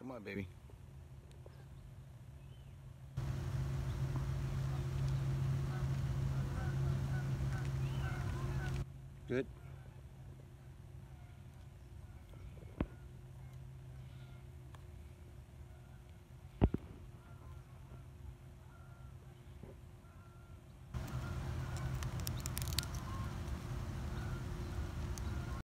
Come on, baby. Good.